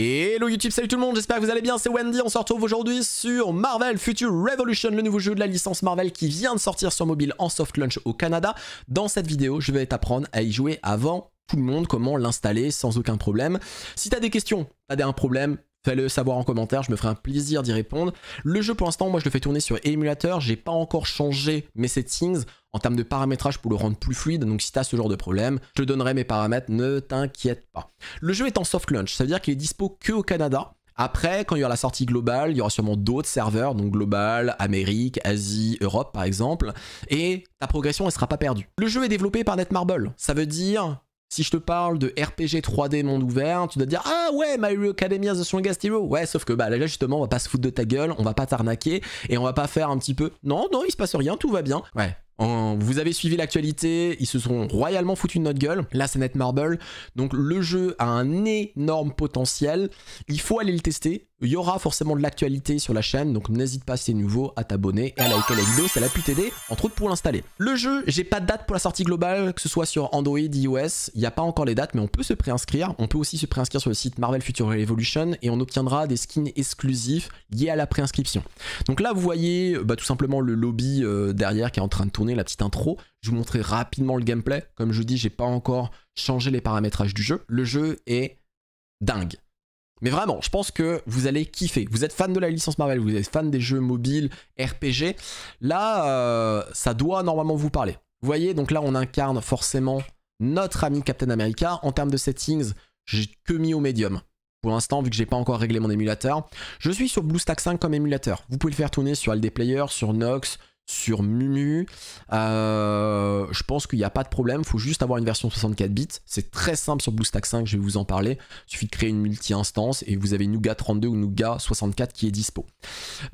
Hello YouTube, salut tout le monde, j'espère que vous allez bien, c'est Wendy, on se retrouve aujourd'hui sur Marvel Future Revolution, le nouveau jeu de la licence Marvel qui vient de sortir sur mobile en soft launch au Canada. Dans cette vidéo, je vais t'apprendre à y jouer avant tout le monde, comment l'installer sans aucun problème. Si t'as des questions, t'as un problème, Fais-le savoir en commentaire, je me ferai un plaisir d'y répondre. Le jeu pour l'instant, moi je le fais tourner sur émulateur, j'ai pas encore changé mes settings en termes de paramétrage pour le rendre plus fluide, donc si tu as ce genre de problème, je te donnerai mes paramètres, ne t'inquiète pas. Le jeu est en soft launch, ça veut dire qu'il est dispo que au Canada. Après, quand il y aura la sortie globale, il y aura sûrement d'autres serveurs, donc global, Amérique, Asie, Europe par exemple, et ta progression ne sera pas perdue. Le jeu est développé par Netmarble, ça veut dire si je te parle de RPG 3D monde ouvert, tu dois dire Ah ouais, My Hero Academia The Strongest Hero. Ouais, sauf que bah là justement, on va pas se foutre de ta gueule, on va pas t'arnaquer et on va pas faire un petit peu. Non, non, il se passe rien, tout va bien. Ouais, vous avez suivi l'actualité, ils se sont royalement foutus de notre gueule. Là, c'est Netmarble. Donc, le jeu a un énorme potentiel. Il faut aller le tester. Il y aura forcément de l'actualité sur la chaîne, donc n'hésite pas si c'est nouveau à t'abonner et à liker la vidéo, ça l'a pu t'aider, entre autres pour l'installer. Le jeu, j'ai pas de date pour la sortie globale, que ce soit sur Android, iOS, il n'y a pas encore les dates, mais on peut se préinscrire. On peut aussi se préinscrire sur le site Marvel Future Revolution et on obtiendra des skins exclusifs liés à la préinscription. Donc là, vous voyez bah, tout simplement le lobby euh, derrière qui est en train de tourner la petite intro. Je vous montrerai rapidement le gameplay. Comme je vous dis, j'ai pas encore changé les paramétrages du jeu. Le jeu est dingue. Mais vraiment, je pense que vous allez kiffer. Vous êtes fan de la licence Marvel, vous êtes fan des jeux mobiles, RPG. Là, euh, ça doit normalement vous parler. Vous voyez, donc là, on incarne forcément notre ami Captain America. En termes de settings, j'ai que mis au médium. Pour l'instant, vu que j'ai pas encore réglé mon émulateur, je suis sur BlueStack 5 comme émulateur. Vous pouvez le faire tourner sur LD Player, sur Nox, sur Mumu. Euh, je pense qu'il n'y a pas de problème, il faut juste avoir une version 64 bits. C'est très simple sur BlueStack 5, je vais vous en parler. Il suffit de créer une multi-instance et vous avez Nougat 32 ou Nougat 64 qui est dispo.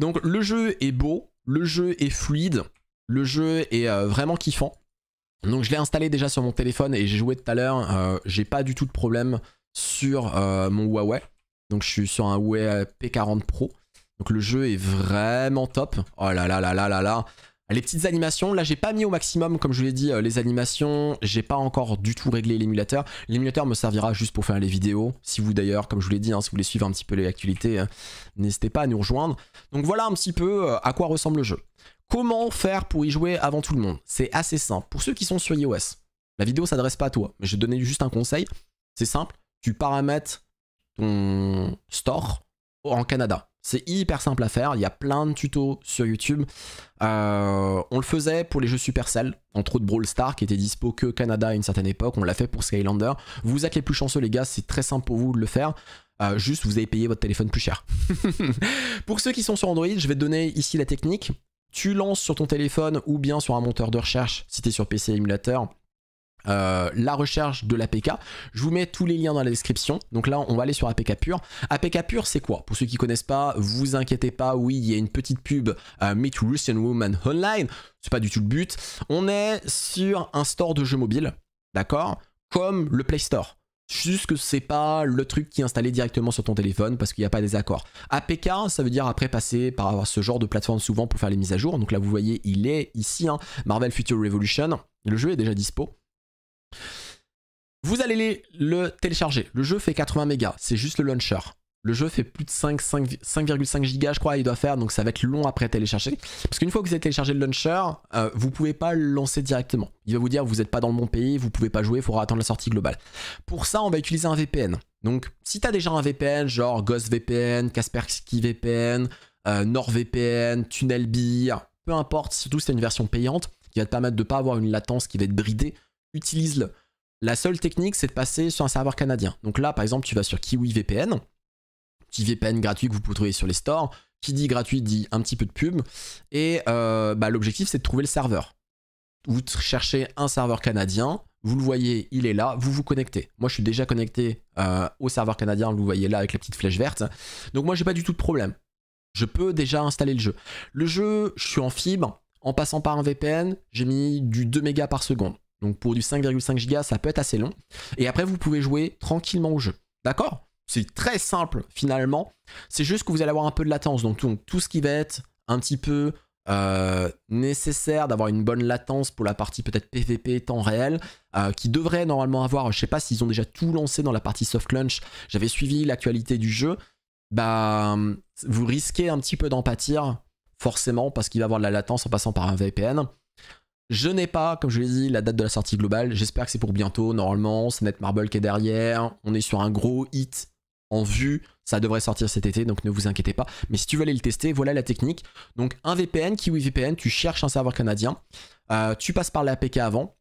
Donc le jeu est beau, le jeu est fluide, le jeu est euh, vraiment kiffant. Donc je l'ai installé déjà sur mon téléphone et j'ai joué tout à l'heure. Euh, j'ai pas du tout de problème sur mon Huawei. Donc je suis sur un Huawei P40 Pro. Donc le jeu est vraiment top. Oh là là là là là là. Les petites animations, là j'ai pas mis au maximum comme je l'ai dit euh, les animations, j'ai pas encore du tout réglé l'émulateur. L'émulateur me servira juste pour faire les vidéos. Si vous d'ailleurs, comme je vous l'ai dit, hein, si vous voulez suivre un petit peu les actualités, hein, n'hésitez pas à nous rejoindre. Donc voilà un petit peu euh, à quoi ressemble le jeu. Comment faire pour y jouer avant tout le monde? C'est assez simple. Pour ceux qui sont sur iOS, la vidéo s'adresse pas à toi, mais je vais donner juste un conseil. C'est simple, tu paramètres ton store en Canada. C'est hyper simple à faire, il y a plein de tutos sur YouTube. Euh, on le faisait pour les jeux Supercell, entre autres Brawl Star qui était dispo que Canada à une certaine époque, on l'a fait pour Skylander. Vous êtes les plus chanceux les gars, c'est très simple pour vous de le faire. Euh, juste vous avez payé votre téléphone plus cher. pour ceux qui sont sur Android, je vais te donner ici la technique. Tu lances sur ton téléphone ou bien sur un moteur de recherche si tu es sur PC émulateur euh, la recherche de l'APK. Je vous mets tous les liens dans la description. Donc là, on va aller sur APK Pure. APK Pure, c'est quoi? Pour ceux qui connaissent pas, vous inquiétez pas. Oui, il y a une petite pub euh, Meet Russian Woman Online. C'est pas du tout le but. On est sur un store de jeux mobiles, d'accord? Comme le Play Store. Juste que c'est pas le truc qui est installé directement sur ton téléphone parce qu'il n'y a pas des accords. APK, ça veut dire après passer par ce genre de plateforme souvent pour faire les mises à jour. Donc là, vous voyez, il est ici, hein, Marvel Future Revolution. Le jeu est déjà dispo. Vous allez le télécharger. Le jeu fait 80 mégas, c'est juste le launcher. Le jeu fait plus de 5,5 gigas, je crois, il doit faire, donc ça va être long après télécharger. Parce qu'une fois que vous avez téléchargé le launcher, euh, vous pouvez pas le lancer directement. Il va vous dire, vous n'êtes pas dans le bon pays, vous pouvez pas jouer, il faudra attendre la sortie globale. Pour ça, on va utiliser un VPN. Donc, si tu as déjà un VPN, genre Ghost VPN, Kaspersky VPN, euh, NordVPN, TunnelBeer, peu importe, surtout si tu une version payante, qui va te permettre de ne pas avoir une latence qui va être bridée, utilise-le. La seule technique, c'est de passer sur un serveur canadien. Donc là, par exemple, tu vas sur Kiwi VPN, petit VPN gratuit que vous pouvez trouver sur les stores. Qui dit gratuit dit un petit peu de pub. Et euh, bah, l'objectif, c'est de trouver le serveur. Vous cherchez un serveur canadien, vous le voyez, il est là, vous vous connectez. Moi, je suis déjà connecté euh, au serveur canadien, vous voyez là avec la petite flèche verte. Donc moi, j'ai pas du tout de problème. Je peux déjà installer le jeu. Le jeu, je suis en fibre. En passant par un VPN, j'ai mis du 2 mégas par seconde. Donc pour du 5,5 Go, ça peut être assez long. Et après, vous pouvez jouer tranquillement au jeu. D'accord? C'est très simple finalement. C'est juste que vous allez avoir un peu de latence. Donc tout, ce qui va être un petit peu euh, nécessaire d'avoir une bonne latence pour la partie peut-être PVP temps réel, euh, qui devrait normalement avoir, je sais pas s'ils ont déjà tout lancé dans la partie soft launch, j'avais suivi l'actualité du jeu, bah vous risquez un petit peu d'en pâtir, forcément, parce qu'il va avoir de la latence en passant par un VPN. Je n'ai pas, comme je l'ai dit, la date de la sortie globale. J'espère que c'est pour bientôt. Normalement, c'est Netmarble qui est derrière. On est sur un gros hit en vue. Ça devrait sortir cet été, donc ne vous inquiétez pas. Mais si tu veux aller le tester, voilà la technique. Donc un VPN, Kiwi VPN, tu cherches un serveur canadien. Euh, tu passes par l'APK avant.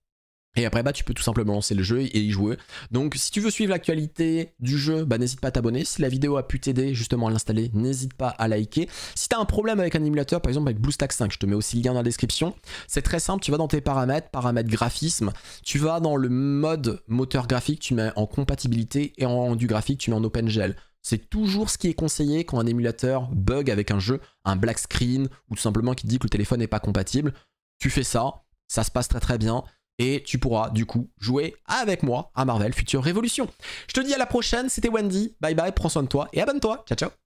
Et après, bah, tu peux tout simplement lancer le jeu et y jouer. Donc, si tu veux suivre l'actualité du jeu, bah, n'hésite pas à t'abonner. Si la vidéo a pu t'aider justement à l'installer, n'hésite pas à liker. Si tu as un problème avec un émulateur, par exemple avec BlueStacks 5, je te mets aussi le lien dans la description. C'est très simple, tu vas dans tes paramètres, paramètres graphisme, tu vas dans le mode moteur graphique, tu mets en compatibilité et en du graphique, tu mets en OpenGL. C'est toujours ce qui est conseillé quand un émulateur bug avec un jeu, un black screen ou tout simplement qui dit que le téléphone n'est pas compatible. Tu fais ça, ça se passe très très bien et tu pourras du coup jouer avec moi à Marvel Future Révolution. Je te dis à la prochaine, c'était Wendy, bye bye, prends soin de toi et abonne-toi, ciao ciao